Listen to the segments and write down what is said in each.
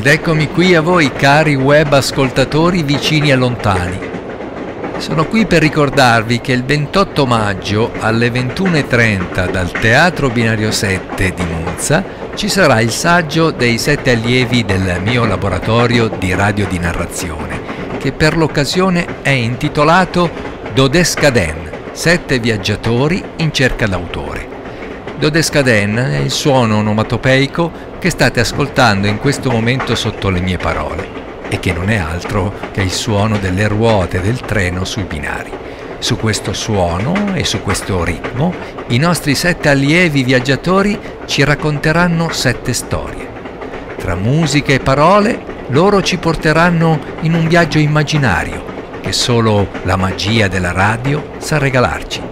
Ed eccomi qui a voi, cari web ascoltatori vicini e lontani. Sono qui per ricordarvi che il 28 maggio alle 21.30 dal Teatro Binario 7 di Monza ci sarà il saggio dei sette allievi del mio laboratorio di radio di narrazione, che per l'occasione è intitolato Dodescaden, sette viaggiatori in cerca d'autore. Dodescaden è il suono onomatopeico che state ascoltando in questo momento sotto le mie parole e che non è altro che il suono delle ruote del treno sui binari. Su questo suono e su questo ritmo i nostri sette allievi viaggiatori ci racconteranno sette storie. Tra musica e parole loro ci porteranno in un viaggio immaginario che solo la magia della radio sa regalarci.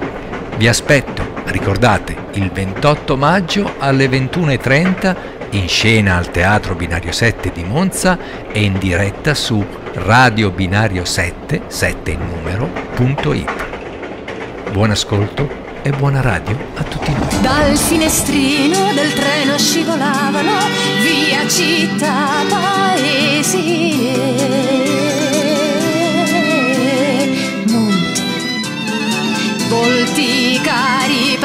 Vi aspetto, ricordate, il 28 maggio alle 21.30 in scena al Teatro Binario 7 di Monza e in diretta su Radio Binario 7, 7 in numero.it. Buon ascolto e buona radio a tutti noi. Dal finestrino del treno scivolavano via città, paesi monti, volti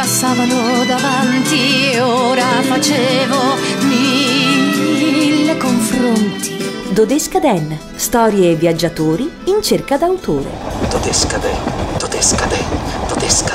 passavano davanti e ora facevo mille confronti. Dodescaden, storie e viaggiatori in cerca d'autore. Dodescaden, Dodescaden, Dodescaden, Dodescaden, Dodescaden.